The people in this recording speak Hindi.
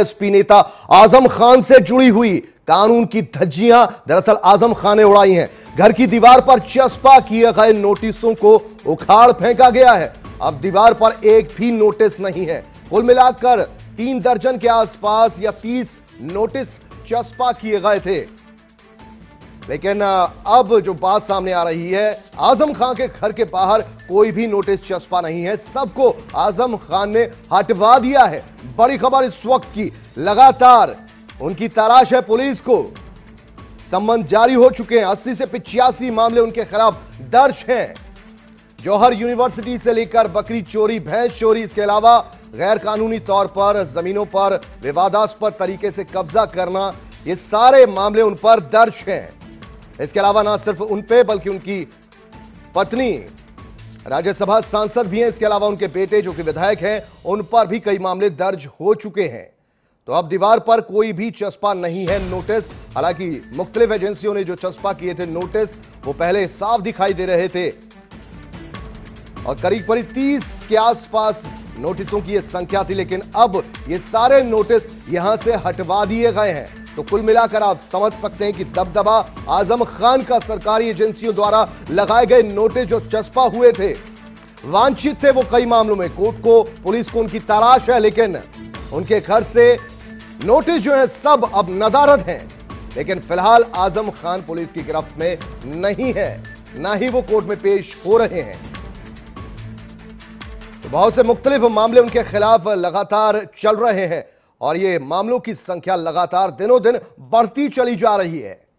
एसपी नेता आज़म खान से जुड़ी हुई कानून की धज्जियाँ दरअसल आज़म खान ने उड़ाई हैं। घर की दीवार पर चस्पा किए गए नोटिसों को उखाड़ फेंका गया है। अब दीवार पर एक भी नोटिस नहीं है। कुल मिलाकर तीन दर्जन के आसपास या तीस नोटिस चस्पा किए गए थे। लेकिन अब जो बात सामने आ रही है, आज़म खान के घर के बाहर कोई भी नोटिस चस्पा नहीं है। सबको आज़म खान ने हटवा दिया है। बड़ी खबर इस वक्त की। लगातार उनकी तलाश है पुलिस को। संबंध जारी हो चुके हैं। अस्सी से पिचासी मामले उनके खिलाफ दर्ज हैं। जौहर यूनिवर्सिटी से लेकर बकरी चोरी, भैंस चोरी, इसके अलावा गैर कानूनी तौर पर जमीनों पर विवादास्पद तरीके से कब्जा करना, ये सारे मामले उन पर दर्ज हैं। इसके अलावा ना सिर्फ़ उन पे, बल्कि उनकी पत्नी, राज्यसभा सांसद भी हैं। इसके अलावा उनके बेटे, जो कि विधायक हैं, उन पर भी कई मामले दर्ज हो चुके हैं। तो अब दीवार पर कोई भी चस्पा नहीं है नोटिस। हालाँकि मुख्तलिफ़ एजेंसियों ने जो चस्पा किए थे नोटिस, वो पहले साफ़ दिखाई दे रहे थे। और करीब करीब तीस के आसपास नोटिसों की यह संख्या थी, लेकिन अब ये सारे नोटिस यहाँ से हटवा दिए गए हैं। तो कुल मिलाकर आप समझ सकते हैं कि दबदबा आज़म खान का सरकारी एजेंसियों द्वारा लगाए गए नोटिस जो चस्पा हुए थे, वांछित थे वो कई मामलों में। कोर्ट को, पुलिस को उनकी तलाश है, लेकिन उनके घर से नोटिस जो है सब अब नदारद हैं। लेकिन फ़िलहाल आज़म खान पुलिस की गिरफ्त में नहीं है, ना ही वो कोर्ट में पेश हो रहे हैं। तो बहुत से मुख्तलिफ़ मामले उनके खिलाफ लगातार चल रहे हैं। और ये मामलों की संख्या लगातार दिनों दिन बढ़ती चली जा रही है।